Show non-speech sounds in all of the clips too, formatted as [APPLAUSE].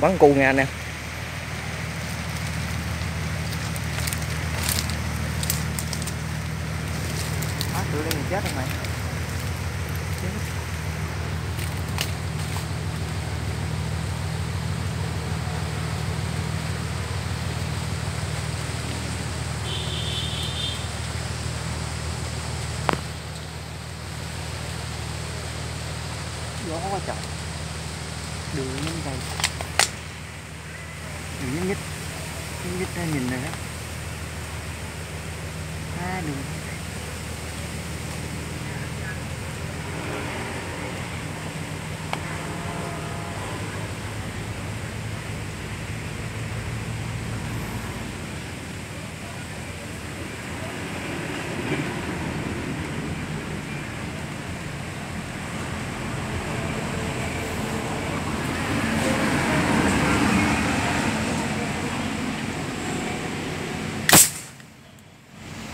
bắn cu nha anh em Má tụi đây chết rồi mày. Gió quá trời. Đường lên đây. Đường nhích nhích. Nhích nhìn này đó. À đường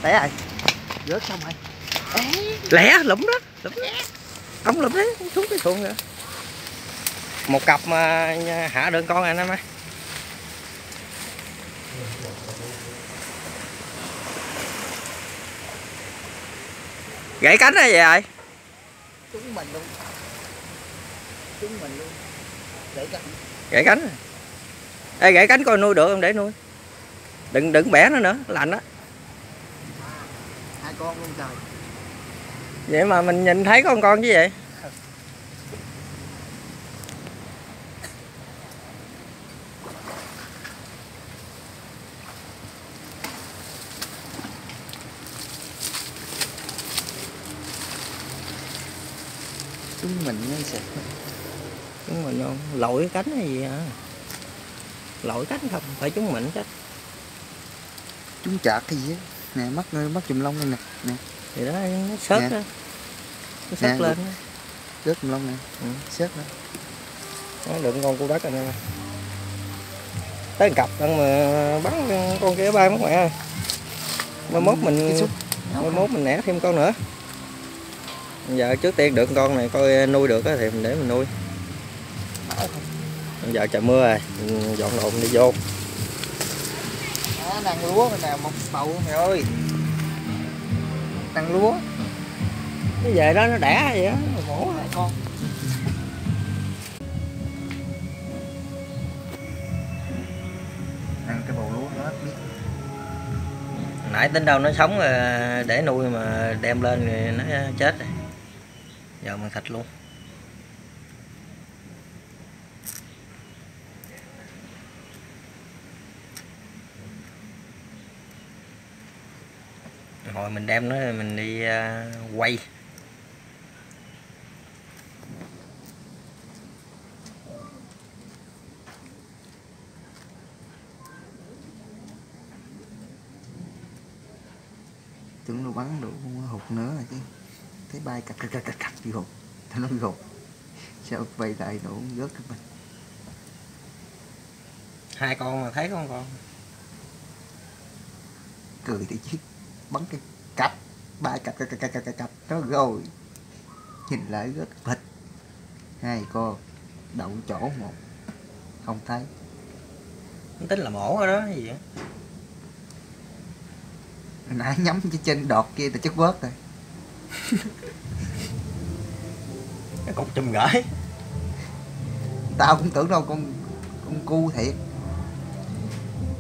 Té rồi Rớt xong rồi. Lẻ lụm đó lụm đó. Ông lụm đấy xuống cái xuồng rồi một cặp mà hạ được con anh em ơi. Gãy cánh hay vậy rồi Chúng mình luôn. Chúng mình luôn. Để cho gãy cánh. Ê, gãy cánh coi nuôi được không? Để nuôi. Đừng đừng bẻ nó nữa lạnh đó con luôn trời. Vậy mà mình nhìn thấy con con chứ vậy? Chúng mình ngay sạch chúng mình không? Lội cánh hay gì hả? Lội cánh không phải chúng mình chết Chúng chạc cái gì á Nè mắt mắt chùm lông đây nè Nè thì đó nó sớt Nè. đó nó sớt Nè. lên đó. rớt chùm lông nè Ừ. Xếp đó nó đựng con cu đất anh em ơi. tới cặp đang mà bắn con kia bay mất mẹ ơi mai mốt mình Cái xúc mai mốt mình nẻ thêm con nữa giờ trước tiên được con này coi nuôi được thì mình để mình nuôi giờ trời mưa rồi mình dọn mình đi vô Đó, nàng lúa này nè một bầu mày ơi. Nàng lúa. Cái về đó nó đẻ vậy á mổ hai con. Ăn cái bầu lúa đó biết. Nãy tính đâu nó sống rồi để nuôi mà đem lên thì nó chết rồi. Giờ mình thịt luôn hồi mình đem nó mình đi à, quay. Tưởng nó bắn đủ hụt nữa rồi chứ. Thấy bay cạch cạch cạch cạch cạch đi hụt. Tao nói gục sao bay lại đổ rớt cái mình? Hai con mà thấy con con. Cười thì chứ bắn cái cạch bay cạch cạch cạch cạch cạch cạch nó rồi. Nhìn lại rớt bịch hai con đậu chỗ một không thấy. Nó tính là mổ rồi đó gì Hồi nãy nhắm cái trên đọt kia thì chất vớt rồi. [LAUGHS] Cái cục chùm gửi tao cũng tưởng đâu con con cu thiệt.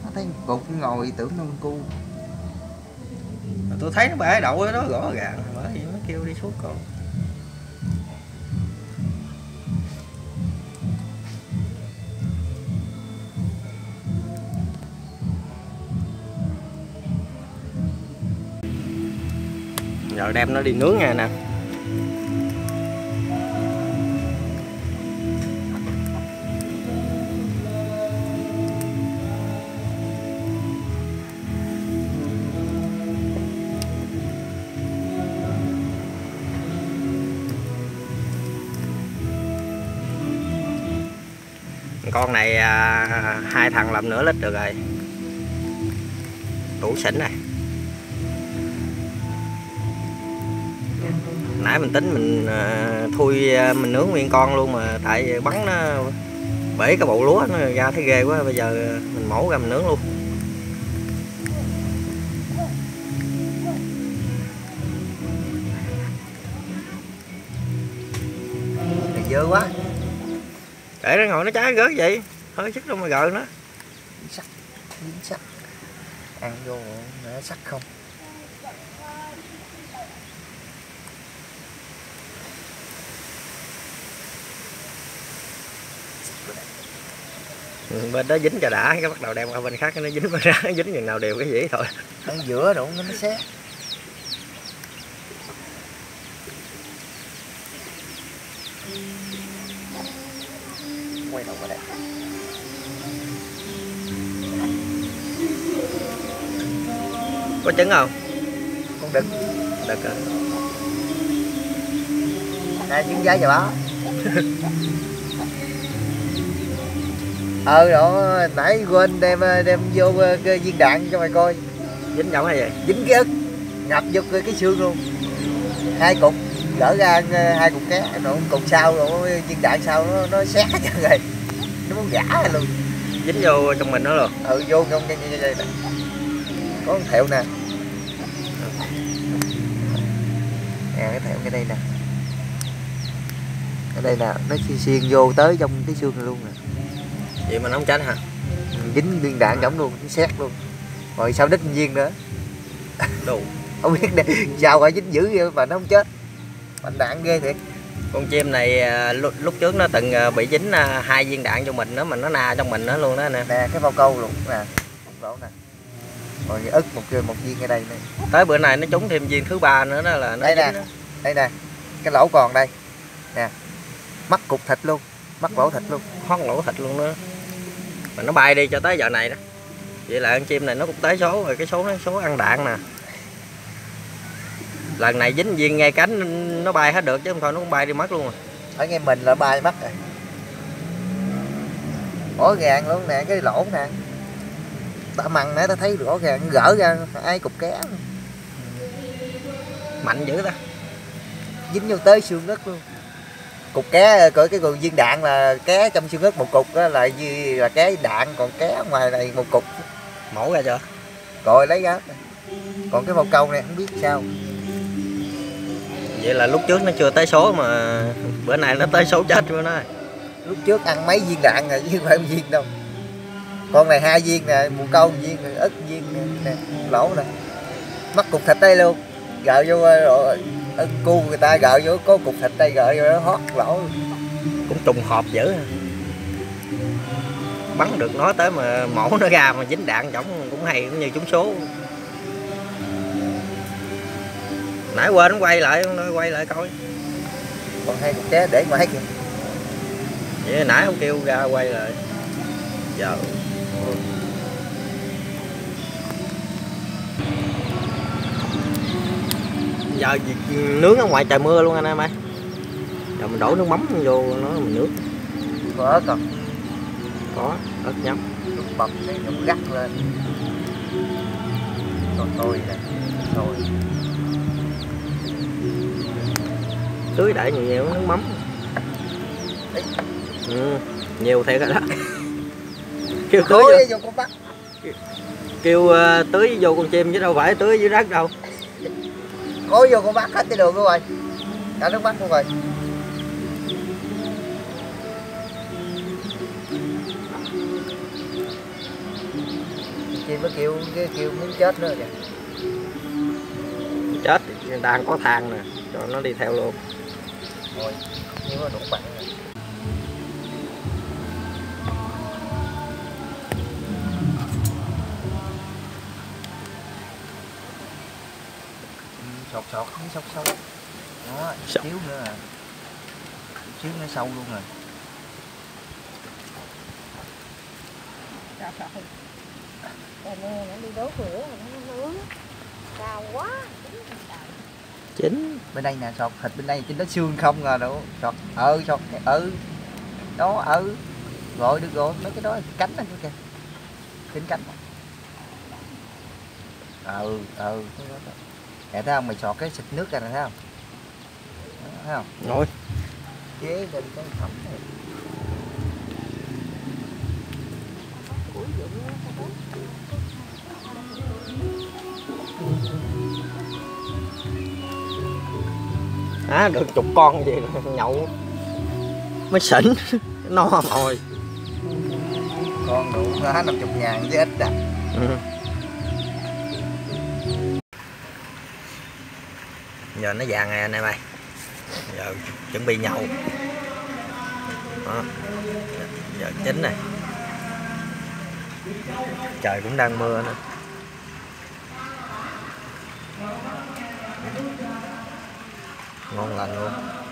Nó thấy cục ngồi tưởng đâu con cu Mà tôi thấy nó bể đậu ở đó rõ ràng bởi vì nó kêu đi xuống con. Giờ đem nó đi nướng nha nè con này à, hai thằng làm nửa lít được rồi. Đủ xỉn này. Nãy mình tính mình à, thui à, mình nướng nguyên con luôn mà tại bắn nó bể cái bộ lúa nó ra thấy ghê quá bây giờ mình mổ ra mình nướng luôn. Dơ quá để nó ngồi nó trái gớt vậy. Hơi sức đâu mà gợi nó. Dính sắc ăn vô nó sắc không? Ừ, bên đó dính cho đã cái bắt đầu đem qua bên khác nó dính bên đó [LAUGHS] dính chừng nào đều cái gì thôi. Ở giữa đụng nó xé quay đầu qua đây. Có trứng không? Con đực được rồi đây trứng giá cho bá ờ [LAUGHS] đó nãy quên đem đem vô cái viên đạn cho mày coi. Dính giống hay vậy? Dính cái ức ngập vô cái xương luôn. Hai cục gỡ ra ờ, hai cục ké rồi cục sau rồi viên đạn sau nó nó hết trơn rồi. Nó muốn gã luôn. Dính vô trong mình đó luôn. Ừ vô trong cái đây nè có con thẹo nè. Nè cái thẹo cái đây nè. Cái đây nè nó xuyên xuyên vô tới trong cái xương này luôn nè. Vậy mà nó không tránh hả? Ừ, dính viên đạn giống luôn nó xét luôn. Rồi sao đích viên nữa? Đủ [LAUGHS] không biết nè sao phải dính dữ vậy mà nó không chết bắn đạn ghê thiệt. Con chim này à, lúc, lúc trước nó từng à, bị dính à, hai viên đạn cho mình đó mà nó na trong mình đó luôn đó nè. Nè cái bao câu luôn. Nè lỗ nè. Rồi ức một một viên ở đây nè. Tới bữa nay nó trúng thêm viên thứ ba nữa đó là nó Đây nè. đó. đây nè cái lỗ còn đây. Nè mắt cục thịt luôn mắt lỗ thịt luôn. Hót lỗ thịt luôn đó. Mà nó bay đi cho tới giờ này đó. Vậy là con chim này nó cũng tới số rồi cái số nó số ăn đạn nè lần này dính viên ngay cánh nó bay hết được chứ không thôi nó cũng bay đi mất luôn rồi. Ở ngay mình là bay mất rồi. Rõ ràng luôn nè cái lỗ nè. Ta măng nè ta thấy rõ ràng gỡ ra ai cục ké. Mạnh dữ ta. Dính vô tới xương ức luôn. Cục ké cỡ cái còn viên đạn là ké trong xương ức một cục đó là gì là ké đạn còn ké ngoài này một cục. Mổ ra chưa? Rồi lấy ra. Còn cái bao câu này không biết sao vậy là lúc trước nó chưa tới số mà bữa nay nó tới số chết của nó lúc trước ăn mấy viên đạn rồi chứ không phải viên đâu. Con này hai viên nè một câu viên rồi ức viên nè, nè lỗ nè. Mắt cục thịt đây luôn. Gợ vô rồi ức cu người ta gợ vô có cục thịt đây gợ vô nó hót lỗ. Cũng trùng hợp dữ. Bắn được nó tới mà mổ nó ra mà dính đạn giống cũng hay cũng như trúng số nãy quên nó quay lại nó quay lại coi. Còn hai cục ké để ngoài kìa. Vậy nãy không kêu ra quay lại. Giờ. Giờ nướng ở ngoài trời mưa luôn anh em ơi. Giờ mình đổ nước mắm vô nó mình nướng. Có ớt còn. Có ớt nhắm nước bập này nó gắt lên. Còn tôi nè tôi tưới đại nhiều nhiều nước mắm. Ừ, nhiều thiệt rồi đó. [LAUGHS] Kêu tưới vô, vô con bắt kêu ờ, tưới vô con chim chứ đâu phải tưới dưới đất đâu. Cố vô con bắt hết cái đường luôn rồi. Cả nước mắt luôn rồi. Chim nó kêu kêu muốn chết nữa kìa đang có than nè cho nó đi theo luôn rồi mà đủ mặn rồi Ừ, sâu sâu đó Sọt. xíu nữa à xíu nó sâu luôn rồi Trời ơi. Trời nè, nó đi đốt lửa mà nó nướng. Cao quá. Chính. Bên đây nè sọt thịt bên đây trên đó xương không à đâu. Sọt ờ sọt ừ đó ừ rồi được rồi mấy cái đó cánh anh kìa. Kính cánh. Ừ ừ. Nè thấy không? Mày sọt cái xịt nước ra nè thấy không? Thấy không? Ngồi chế lên cái phẩm này à được chục con gì nhậu. Mới xỉn no. Rồi con đủ hết năm chục ngàn chứ ít à. Ừ. giờ nó vàng rồi anh em ơi giờ chuẩn bị nhậu. Đó. giờ chín này. Trời cũng đang mưa nữa ngon lành luôn.